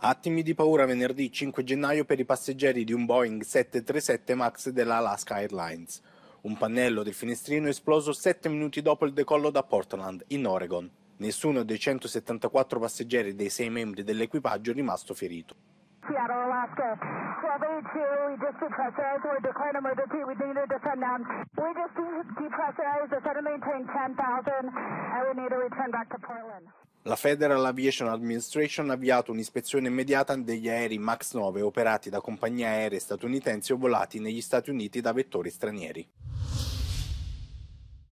Attimi di paura venerdì 5 gennaio per i passeggeri di un Boeing 737 MAX della Alaska Airlines. Un pannello del finestrino è esploso 7 minuti dopo il decollo da Portland, in Oregon. Nessuno dei 174 passeggeri dei 6 membri dell'equipaggio è rimasto ferito. Seattle, Alaska. 1282, we just depressurized. We're declaring emergency. We need to descend down. We just depressurized, decided to maintain 10,000, and we need to return back to Portland. La Federal Aviation Administration ha avviato un'ispezione immediata degli aerei MAX 9 operati da compagnie aeree statunitensi o volati negli Stati Uniti da vettori stranieri.